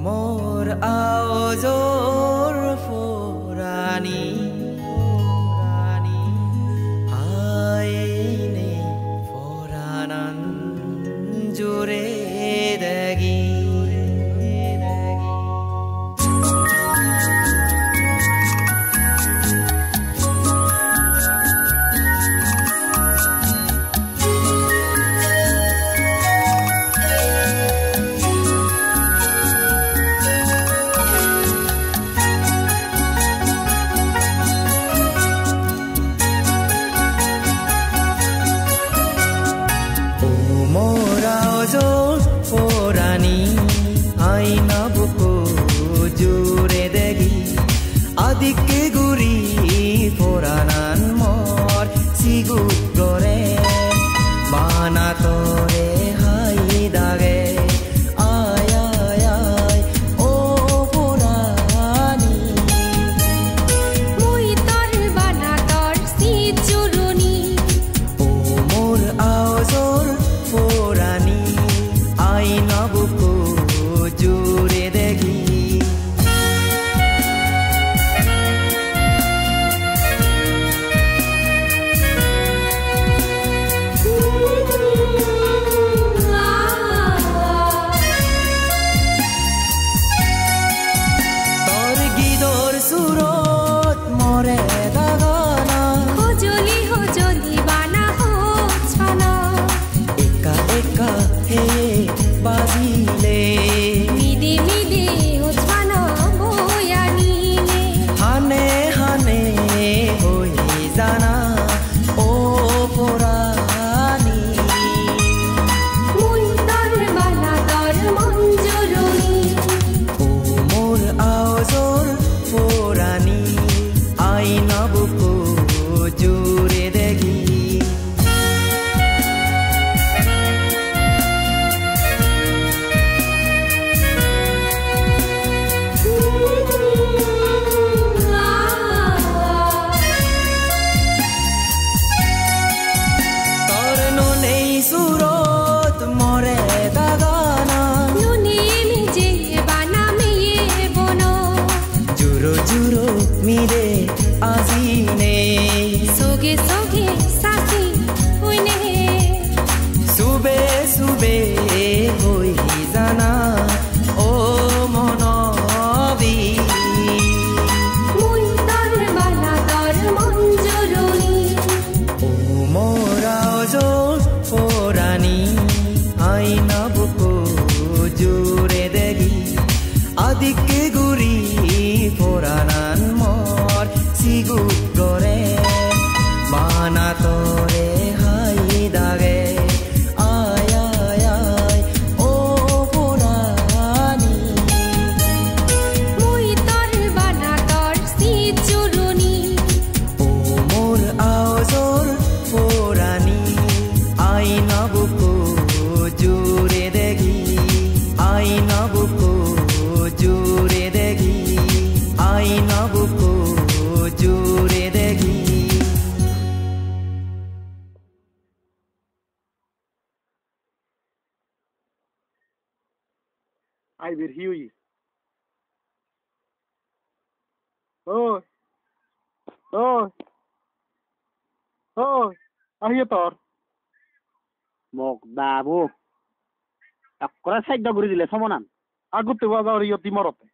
humor a vasile. aina I will heal you. Oi. Oi. Oi. আহিয়েতর মোক দাবো একরা side করে দিলে সমনান আগুতে বাজার ইয়তি মরতে